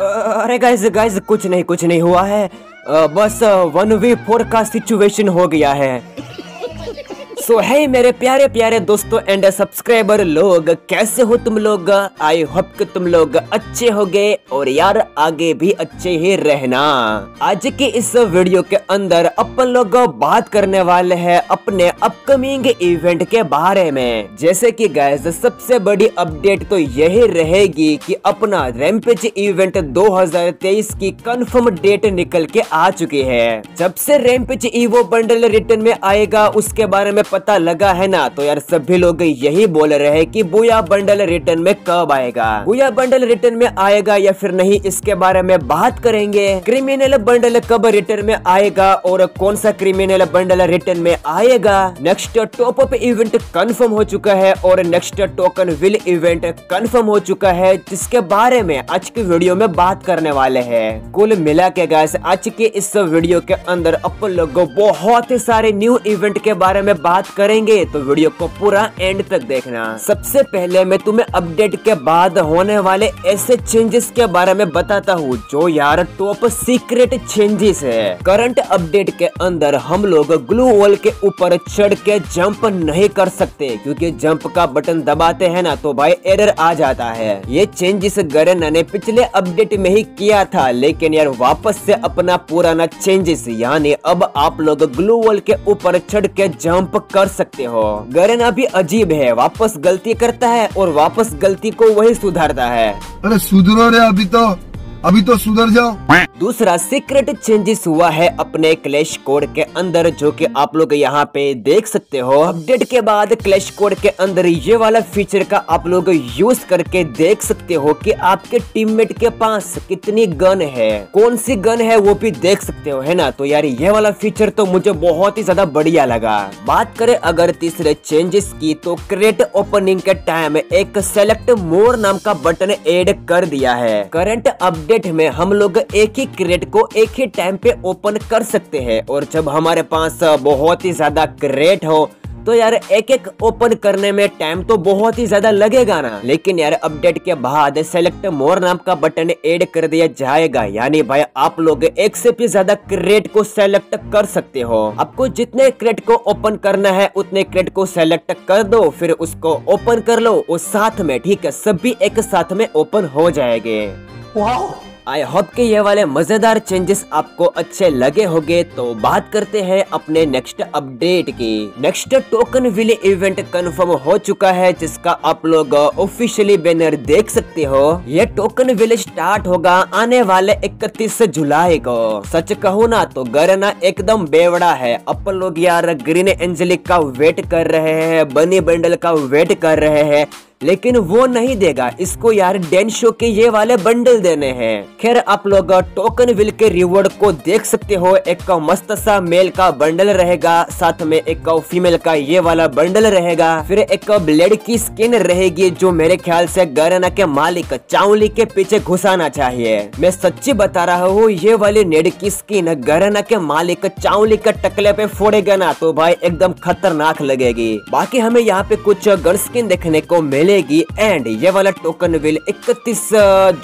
अरे guys guys कुछ नहीं कुछ नहीं हुआ है। बस वन वे फोर का सिचुएशन हो गया है। सो है मेरे प्यारे प्यारे दोस्तों एंड सब्सक्राइबर लोग, कैसे हो तुम लोग? आई होप कि तुम लोग अच्छे हो गए और यार, आगे भी अच्छे ही रहना। आज के इस वीडियो के अंदर अपन लोग बात करने वाले हैं अपने अपकमिंग इवेंट के बारे में। जैसे कि गैस सबसे बड़ी अपडेट तो यही रहेगी कि अपना रैमपेज इवेंट 2023 की कंफर्म डेट निकल के आ चुकी है। जब से रैमपेज ईवो बंडल रिटर्न में आएगा, उसके बारे में पता लगा है ना तो यार सभी लोग यही बोल रहे हैं कि बुया बंडल रिटर्न में कब आएगा? बुया बंडल रिटर्न में आएगा या फिर नहीं, इसके बारे में बात करेंगे। क्रिमिनल बंडल कब रिटर्न में आएगा और कौन सा क्रिमिनल बंडल रिटर्न में आएगा? Next top up event confirm हो चुका है और next token wheel event confirm हो चुका है, जिसके बारे में आज की वीडियो में बात करने वाले हैं। कुल मिला के गैस आज के इस वीडियो के अंदर अपन लोग बहुत सारे न्यू इवेंट के बारे में बात करेंगे तो वीडियो को पूरा एंड तक देखना। सबसे पहले मैं तुम्हें अपडेट के बाद होने वाले ऐसे चेंजेस के बारे में बताता हूँ, जो यार टॉप सीक्रेट चेंजेस है। करंट अपडेट के अंदर हम लोग ग्लू वॉल के ऊपर चढ़ के जंप नहीं कर सकते, क्योंकि जंप का बटन दबाते हैं ना तो भाई एरर आ जाता है। ये चेंजेस गरन ने पिछले अपडेट में ही किया था, लेकिन यार वापस से अपना पुराना चेंजेस यानी अब आप लोग ग्लू वॉल के ऊपर चढ़ के जंप कर सकते हो। गरन अभी अजीब है, वापस गलती करता है और वापस गलती को वही सुधारता है। अरे सुधरो रे अभी तो। अभी तो सुधर जाओ। दूसरा सीक्रेट चेंजेस हुआ है अपने क्लैश कोड के अंदर, जो कि आप लोग यहाँ पे देख सकते हो। अपडेट के बाद क्लैश कोड के अंदर ये वाला फीचर का आप लोग यूज़ करके देख सकते हो कि आपके टीममेट के पास कितनी गन है। कौन सी गन है वो भी देख सकते हो, है ना? तो यार, ये वाला फीचर तो मुझे बहुत ही ज़्यादा बढ़िया लगा। बात करें अगर तीसरे चेंजेस की तो क्रेट ओपनिंग के टाइम एक सेलेक्ट मोर नाम का बटन एड कर दिया है। करंट अपडेट में हम लोग एक ही क्रेट को एक ही टाइम पे ओपन कर सकते हैं। और जब हमारे पास बहुत ही ज़्यादा क्रेट हो तो यार एक एक ओपन करने में टाइम तो बहुत ही ज़्यादा लगेगा ना। लेकिन यार अपडेट के बाद सेलेक्ट मोर नाम का बटन ऐड कर दिया जाएगा। यानी भाई, आप लोग एक से भी ज़्यादा क्रेट को सेलेक्ट कर सकते हो। आपको जितने क्रेट को ओपन करना है, उतने क्रेट को सेलेक्ट कर दो। फिर उसको ओपन कर लो और साथ में, ठीक है? सभी एक साथ में ओपन हो जाएँगे। आई होप कि ये वाले मज़ेदार चेंजेस आपको अच्छे लगे होंगे। तो बात करते हैं अपने नेक्स्ट अपडेट की। Next token wheel event confirm हो चुका है, जिसका आप लोग ऑफिशियली बैनर देख सकते हो। ये टोकन विल स्टार्ट होगा आने वाले 31 जुलाई को। सच कहूँ ना तो गरना एकदम बेवड़ा है। अपन लोग यार ग्रीन एंजलिक का वेट कर रहे हैं बनी बंडल का वेट कर रहे हैं। लेकिन वो नहीं देगा। इसको यार डेन शो के ये वाले बंडल देने हैं। खैर, आप लोग टोकन विल के रिवॉर्ड को देख सकते हो। एक मस्त सा मेल का बंडल रहेगा, साथ में एक फीमेल का ये वाला बंडल रहेगा। फिर एक ब्लेड की स्किन रहेगी, जो मेरे ख्याल से गरना के मालिक चाउली के पीछे घुसाना चाहिए। मैं सच्ची बता रहा हूँ, ये वाली नेड की स्किन गरना के मालिक चाउली के टकले पे फोड़ेगा ना तो भाई एकदम खतरनाक लगेगी। बाकी हमें यहाँ पे कुछ गन स्किन देखने को मिल मिलेगी एंड ये वाला टोकन विल 31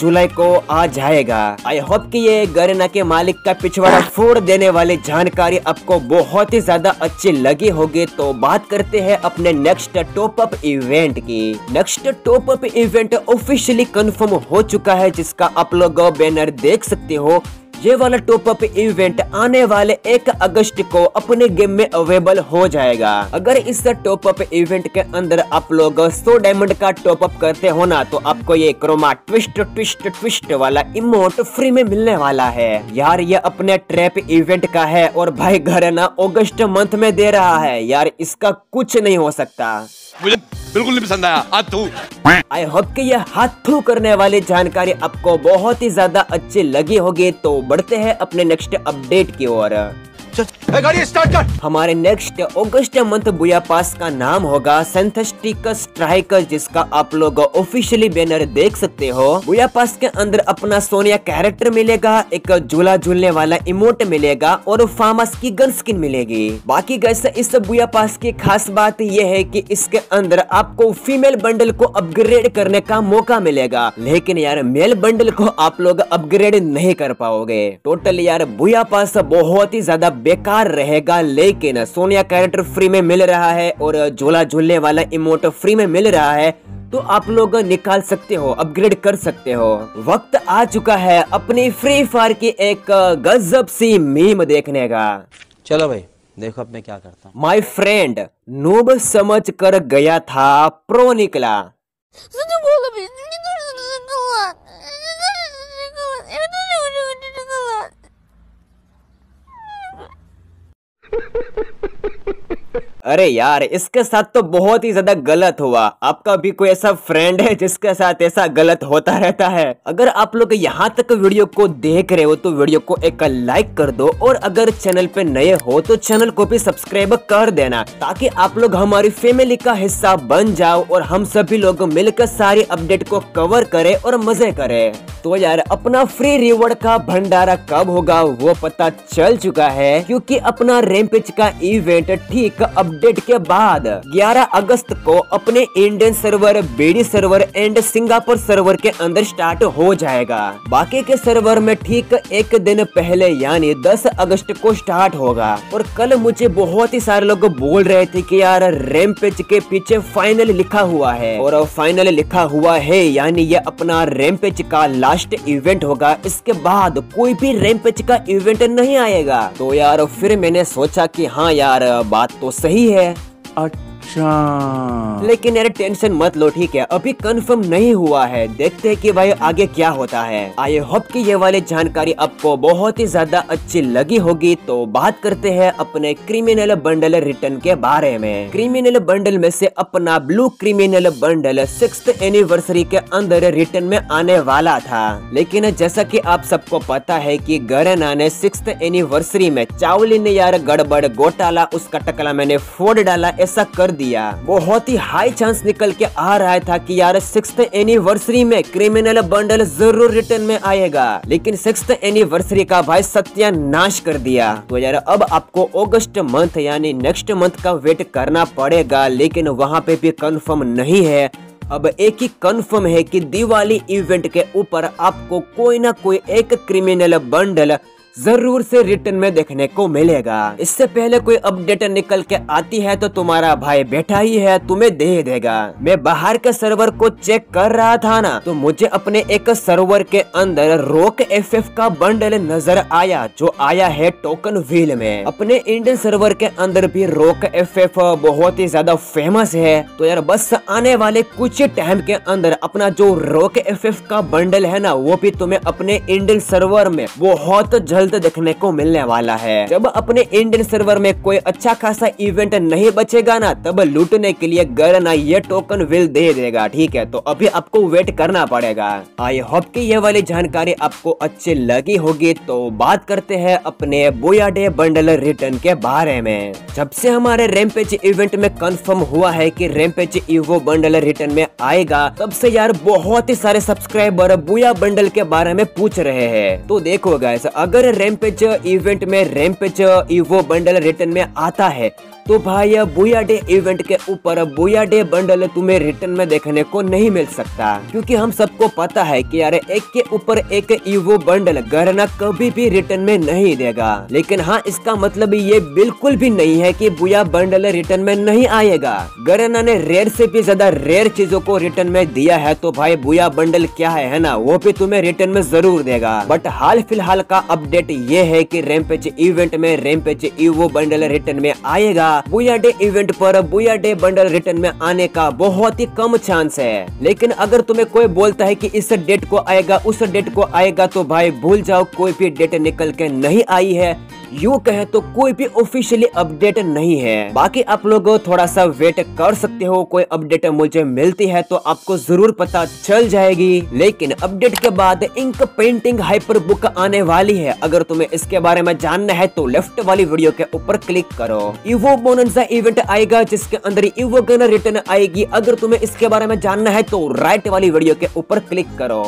जुलाई को आ जाएगा। आई होप कि ये गरेना के मालिक का पिछवाड़ा फोड़ देने वाली जानकारी आपको बहुत ही ज़्यादा अच्छी लगी होगी। तो बात करते हैं अपने नेक्स्ट टॉप अप इवेंट की। Next top up event officially confirm हो चुका है, जिसका आप लोग बैनर देख सकते हो। ये वाला टॉप अप इवेंट आने वाले एक अगस्त को अपने गेम में अवेलेबल हो जाएगा। अगर इस टॉप अप इवेंट के अंदर आप लोग 100 डायमंड का टॉप अप करते हो ना तो आपको ये क्रोमा ट्विस्ट ट्विस्ट ट्विस्ट वाला इमोट फ्री में मिलने वाला है। यार, ये अपने ट्रैप इवेंट का है और भाई घर ना अगस्त मंथ में दे रहा है। यार, इसका कुछ नहीं हो सकता। बिल्कुल नहीं पसंद आया। हाथ तू आई होप कि यह हाथ थू करने वाली जानकारी आपको बहुत ही ज़्यादा अच्छी लगी होगी तो बढ़ते हैं अपने नेक्स्ट अपडेट की ओर। गाड़ी स्टार्ट कर। हमारे next August month Booyah pass का नाम होगा सेंथेस्टिक स्ट्राइकर जिसका आप लोग ऑफिशियली बैनर देख सकते हो। बुया पास के अंदर अपना सोनिया कैरेक्टर मिलेगा, एक झूला झूलने वाला इमोट मिलेगा और फार्मस की गन स्किन मिलेगी। बाकी गैस इस बुया पास की खास बात यह है की इसके अंदर आपको फीमेल बंडल को अपग्रेड करने का मौका मिलेगा। लेकिन यार मेल बंडल को आप लोग अपग्रेड नहीं कर पाओगे। टोटल यार बुया पास बहुत ही ज़्यादा बेकार रहेगा लेकिन सोनिया कैरेक्टर फ्री में मिल रहा है और झोला झूलने वाला इमोट फ्री में मिल रहा है तो आप लोग निकाल सकते हो अपग्रेड कर सकते हो। वक्त आ चुका है अपनी फ्री फायर की एक गजब सी मीम देखने का। चलो भाई देखो अब मैं क्या करता हूँ। माय फ्रेंड नूब समझ कर गया था प्रो निकला। अरे यार, इसके साथ तो बहुत ही ज़्यादा गलत हुआ। आपका भी कोई ऐसा फ्रेंड है जिसके साथ ऐसा गलत होता रहता है? अगर आप लोग यहाँ तक वीडियो को देख रहे हो तो वीडियो को एक लाइक कर दो और अगर चैनल पे नए हो तो चैनल को भी सब्सक्राइब कर देना, ताकि आप लोग हमारी फैमिली का हिस्सा बन जाओ और हम सभी लोग मिलकर सारी अपडेट को कवर करें और मज़े करे। तो यार, अपना फ्री रिवॉर्ड का भंडारा कब होगा, वो पता चल चुका है, क्योंकि अपना रेमपेज का इवेंट ठीक अपडेट के बाद 11 अगस्त को अपने Indian server, BD server and Singapore server के अंदर स्टार्ट हो जाएगा। बाकी के सर्वर में ठीक एक दिन पहले यानी 10 अगस्त को स्टार्ट होगा। और कल मुझे बहुत ही सारे लोग बोल रहे थे कि यार रेमपेज के पीछे फाइनल लिखा हुआ है। और फाइनल लिखा हुआ है यानी ये अपना रेमपेज का लास्ट इवेंट होगा। इसके बाद कोई भी रेमपेज का इवेंट नहीं आएगा। तो यार फिर मैंने सोचा कि हाँ यार, बात तो सही है अच्छा। लेकिन यार, टेंशन मत लो, ठीक है? अभी कंफर्म नहीं हुआ है। देखते हैं कि भाई आगे क्या होता है। आई होप कि ये वाली जानकारी आपको बहुत ही ज़्यादा अच्छी लगी होगी। तो बात करते हैं अपने क्रिमिनल बंडल रिटर्न के बारे में। क्रिमिनल बंडल में से अपना blue criminal bundle six anniversary के अंदर रिटर्न में आने वाला था। लेकिन जैसा कि आप सबको पता है कि गरना ने सिक्स एनिवर्सरी में चावली ने यार गड़बड़, घोटाला, उसका टकला मैंने फोड़ डाला, ऐसा कर दिया। बहुत ही हाई चांस निकल के आ रहा था कि यार सिक्स एनिवर्सरी में क्रिमिनल बंडल ज़रूर रिटर्न में आएगा। लेकिन सिक्स एनिवर्सरी का भाई सत्यानाश कर दिया। तो यार अब आपको अगस्त मंथ यानी नेक्स्ट मंथ का वेट करना पड़ेगा, लेकिन वहाँ पे भी कंफर्म नहीं है। अब एक ही कंफर्म है कि दिवाली इवेंट के ऊपर आपको कोई ना कोई एक क्रिमिनल बंडल ज़रूर से रिटर्न में देखने को मिलेगा। इससे पहले कोई अपडेट निकल के आती है तो तुम्हारा भाई बैठा ही है, तुम्हें दे देगा। मैं बाहर के सर्वर को चेक कर रहा था ना तो मुझे अपने एक सर्वर के अंदर रोक एफएफ का बंडल नज़र आया, जो आया है टोकन व्हील में। अपने इंडियन सर्वर के अंदर भी रोक एफ़ बहुत ही ज़्यादा फ़ेमस है। तो यार, बस आने वाले कुछ टाइम के अंदर अपना जो रोक एफ़ का बंडल है ना, वो भी तुम्हें अपने इंडियन सर्वर में बहुत जल्द देखने को मिलने वाला है। जब अपने इंडियन सर्वर में कोई अच्छा खासा इवेंट नहीं बचेगा ना, तब लूटने के लिए गरना ये टोकन विल दे देगा, ठीक है? तो अभी आपको वेट करना पड़ेगा। आई होप की ये वाली जानकारी आपको अच्छी लगी होगी। तो बात करते हैं अपने बोया डे बंडल रिटर्न के बारे में। जब से हमारे रेमपेज इवेंट में कंफर्म हुआ है कि रेमपेज इवो बंडल रिटर्न में आएगा, तब से यार बहुत ही सारे सब्सक्राइबर बुया बंडल के बारे में पूछ रहे हैं। तो देखो गाइस अगर रैमपेज इवेंट में रेमपेज इवो बंडल रिटर्न में आता है। तो भाई बुया डे इवेंट के ऊपर बुया डे बंडल तुम्हें रिटर्न में देखने को नहीं मिल सकता। क्योंकि हम सबको पता है कि यार एक के ऊपर एक ईवो बंडल गरना कभी भी रिटर्न में नहीं देगा। लेकिन हाँ इसका मतलब ये बिल्कुल भी नहीं है कि बुया बंडल रिटर्न में नहीं आएगा। गरना ने रेयर से भी ज़्यादा रेयर चीज़ों को रिटर्न में दिया है तो भाई बुया बंडल क्या है, है ना? वो भी तुम्हें रिटर्न में ज़रूर देगा। बट हाल फ़िलहाल का अपडेट ये है की रैमपेज इवेंट में रैमपेज इवो बंडल रिटर्न में आएगा। बुया डे इवेंट पर बुया डे बंडल रिटर्न में आने का बहुत ही कम चांस है। लेकिन अगर तुम्हें कोई बोलता है कि इस डेट को आएगा, उस डेट को आएगा तो भाई भूल जाओ, कोई भी डेट निकल के नहीं आई है। यूँ कहे तो कोई भी ऑफिशियली अपडेट नहीं है। बाकी आप लोग थोड़ा सा वेट कर सकते हो, कोई अपडेट मुझे मिलती है तो आपको ज़रूर पता चल जाएगी। लेकिन अपडेट के बाद इंक पेंटिंग हाइपर बुक आने वाली है। अगर तुम्हें इसके बारे में जानना है तो लेफ़्ट वाली वीडियो के ऊपर क्लिक करो। इवो बोनसा इवेंट आएगा, जिसके अंदर इवो गन रिटर्न आएगी। अगर तुम्हें इसके बारे में जानना है तो राइट वाली वीडियो के ऊपर क्लिक करो।